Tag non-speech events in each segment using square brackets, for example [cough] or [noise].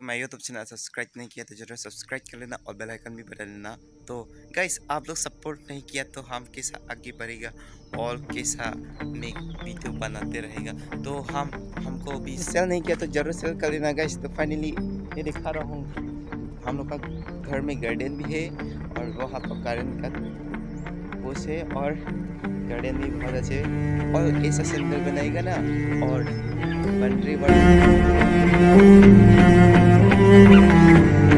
हमारे YouTube channel subscribe नहीं किया तो ज़रूर सब्सक्राइब कर लेना और बेल आइकन भी बजा लेना। तो गाइस आप लोग सपोर्ट नहीं किया तो हम कैसा आगे बढ़ेगा और कैसा मैं वीडियो बनाते रहेगा? तो हम, हमको भी सेल नहीं किया तो ज़रूर सेल कर लेना गाइस तो फाइनली ये दिखा रहा हूँ, हम लोग का घर में गार्डन भी है और वहाँ पर गार्डन का पोस है और गार्डन भी बहुत अच्छे और ऐसा सेंटर बनाएगा ना और बाउंड्री Kami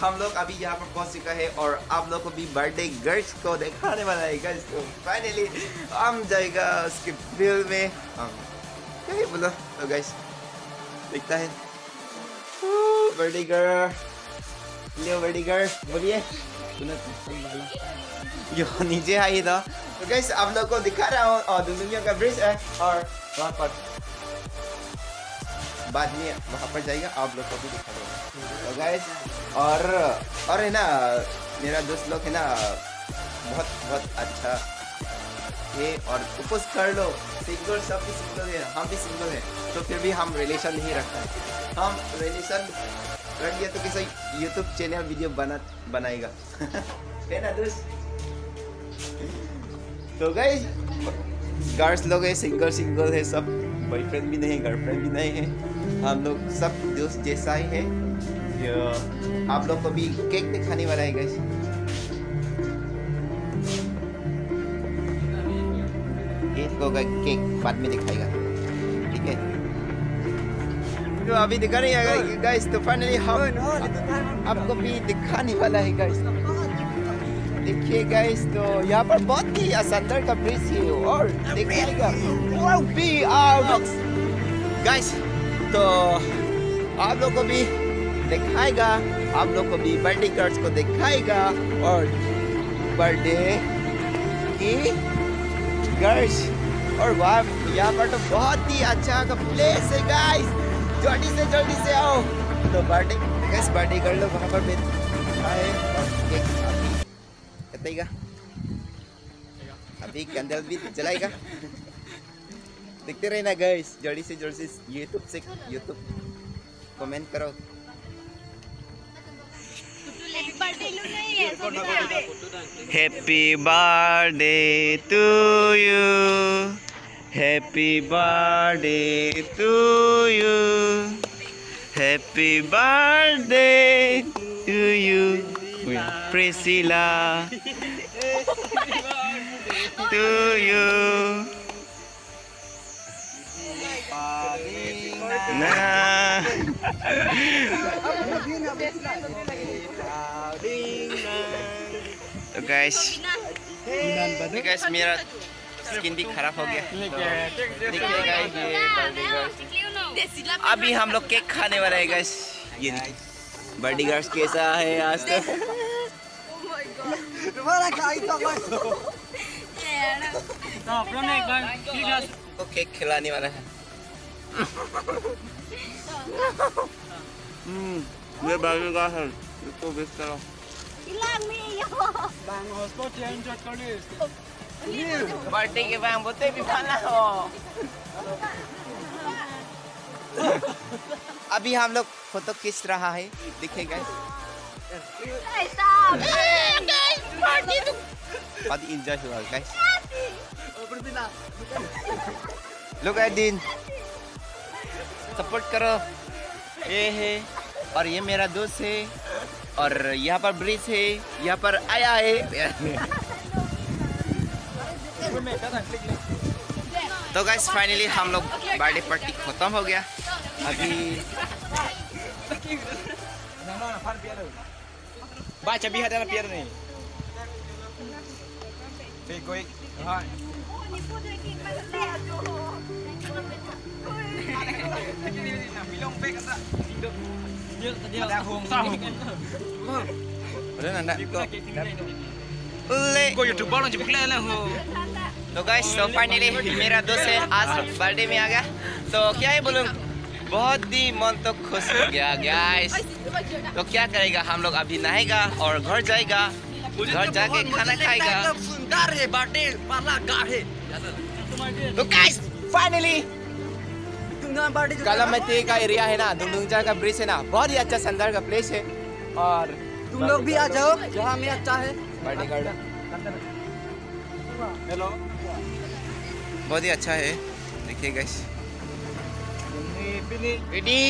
हम लोग अभी यहाँ पर पहुँच चुका है और आप लोग को भी बर्थडे गर्ल्स को दिखाने वाला है गर्ल्स को। फाइनली हम जाएगा उसके बिल में। हम क्या है बोलो? तो गाइस दिखता है। Birthday girl Leo birthday girl बोलिए। जो नीचे आई था। तो गाइस आप लोग को दिखा रहा हूँ। और दुनिया का ब्रिज है और वहाँ पर बाद में वहाँ पर जाएगा, आप लोग को भी दिखा दूँगा। तो और और है ना, मेरा दोस्त लोग है ना, बहुत बहुत अच्छा है और उपस कर लो। सिंगल सब भी सिंगल है, हम भी सिंगल है तो फिर भी हम रिलेशन नहीं रखते हैं। हम रिलेशन रख दिया तो किसी यूट्यूब चैनल वीडियो बना, बनाएगा। [laughs] है ना दोस्त? तो गाइस गर्ल्स लोग है सिंगल सिंगल है, सब बॉयफ्रेंड भी नहीं है गर्लफ्रेंड भी नहीं है। हम लोग सब दोस्त जैसा ही है। ये आप लोग को भी केक दिखाने वाला है गाइस एक को केक बाद में दिखाएगा। ठीक है? तो अभी दिखा नहीं है। गाइस तो फाइनली हम आपको भी दिखाने वाला है गाइस देखिए गाइस तो यहाँ पर बहुत ही असंदर का ब्रिज है और देखिएगा। गाइस तो आप लोग को भी दिखाएगा, आप लोग को भी बर्थडे गर्ल्स को दिखाएगा और बर्थडे की गर्ल्स और वहाँ, यहाँ पर तो बहुत ही अच्छा का प्लेस है गाइस जल्दी से जल्दी से आओ। तो बर्थडे गाइस बर्थडे गर्ल लोग वहाँ पर और केक अभी अभी कैंडल भी जलाएगा। देखते रहना गाइस जल्दी से जल्दी से यूट्यूब से यूट्यूब कमेंट करो Happy birthday to you. Happy birthday to you. Happy birthday to you. Priscilla. to you. तो गाइस तो गाइस मेरा स्किन भी खराब हो गया। तो देखिए गाइस ये अभी हम लोग केक खाने वाले हैं गाइस ये बर्थडे गर्ल्स कैसा है आज तक? तो केक खिलाने वाला है। हम्म ये बर्थडे गर्ल है। इसको विश करो Ilang mi iyo. Bang yan, George Cornelius. Birthday के बाद बोलते भी खाना हो। अभी हम लोग फ़ोटो खींच रहा है दिखे गए Ay, बहुत इंजॉय हुआ गाइस लुक एट दिन सपोर्ट करो ये है और ये मेरा दोस्त है और यहाँ पर ब्रिज है यहाँ पर आया है तो गाइस फाइनली हम लोग बर्थडे पार्टी खत्म हो गया अभी biar dalam biar ni. Baik, koi. Hai. तो गाइस तो फाइनली मेरा दोस्त है आज बर्थडे में आ गया। तो क्या ही बोलूँ, बहुत ही मन तो खुश हो गया गाइस तो क्या करेगा, हम लोग अभी नहाएगा और घर जाएगा। घर जाके खाना खाएगा। तो गाइस फाइनली कालामती का एरिया है ना दुंगजा का ब्रिज है ना बहुत ही अच्छा शानदार का प्लेस है। और तुम लोग भी आ जाओ जहाँ में अच्छा है। हेलो। बहुत ही अच्छा है। देखिए रेडी